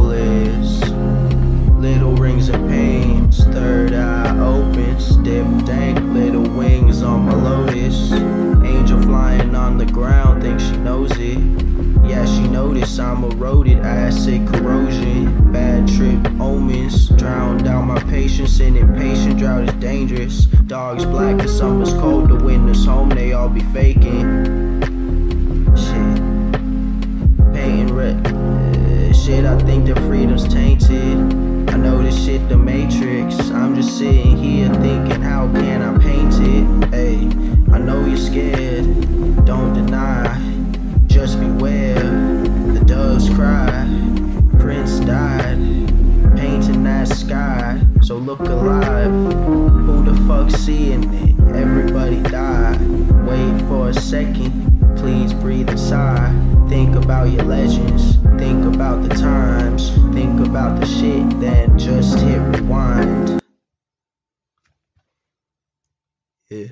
soul is. Little rings of pain, third eye open, step dank, little wings on my lotus. Angel flying on the ground, think she knows it. Yeah, she noticed I'm eroded, acid corrosion, bad trip omens, drowned out my patience, and impatient drought is dangerous. Dogs black, the summer's cold, the winter's home, they all be faking. The freedom's tainted. I know this shit, the matrix. I'm just sitting here thinking, how can I paint it? Hey, I know you're scared, don't deny. Just beware, the doves cry. Prince died, painting that sky. So look alive. Who the fuck seeing it? Everybody died. Wait for a second, please breathe a sigh. Think about your legends, think about the times, think about the shit, then just hit rewind. Yeah.